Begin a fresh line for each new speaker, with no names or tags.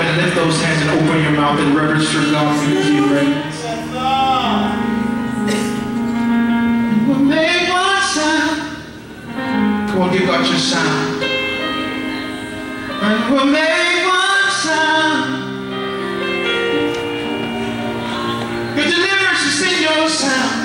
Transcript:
up and lift those hands and open your mouth and reverence your God for you, right? will make one sound. Come on, give God your sound. And we'll make one sound. Your deliverance is in your sound.